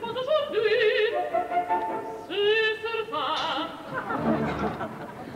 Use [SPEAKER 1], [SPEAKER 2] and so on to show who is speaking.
[SPEAKER 1] d'aujourd'hui, si ce